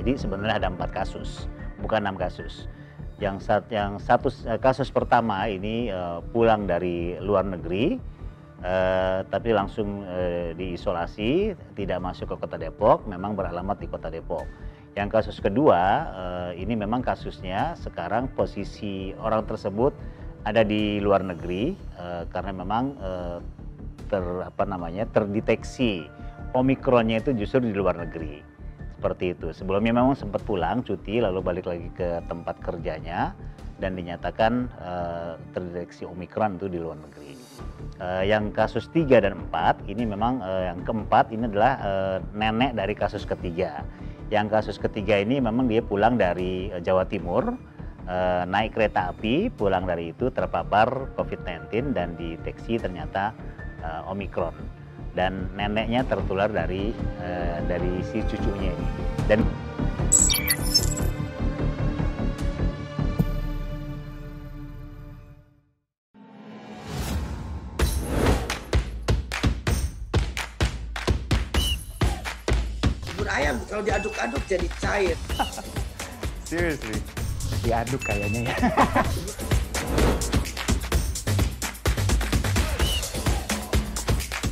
Jadi sebenarnya ada empat kasus, bukan enam kasus. Yang sat, yang satu eh, kasus pertama ini uh, pulang dari luar negeri, uh, tapi langsung uh, diisolasi, tidak masuk ke kota Depok, memang beralamat di kota Depok. Yang kasus kedua uh, ini memang kasusnya sekarang posisi orang tersebut ada di luar negeri uh, karena memang uh, ter apa namanya terdeteksi omikronnya itu justru di luar negeri seperti itu. Sebelumnya memang sempat pulang cuti lalu balik lagi ke tempat kerjanya dan dinyatakan uh, terdeteksi omikron itu di luar negeri. Uh, yang kasus 3 dan 4 ini memang uh, yang keempat ini adalah uh, nenek dari kasus ketiga. Yang kasus ketiga ini memang dia pulang dari uh, Jawa Timur uh, naik kereta api pulang dari itu terpapar COVID-19 dan deteksi ternyata uh, Omikron dan neneknya tertular dari uh, dari si cucunya ini. Dan bubur ayam kalau diaduk-aduk jadi cair. Seriously? Diaduk kayaknya ya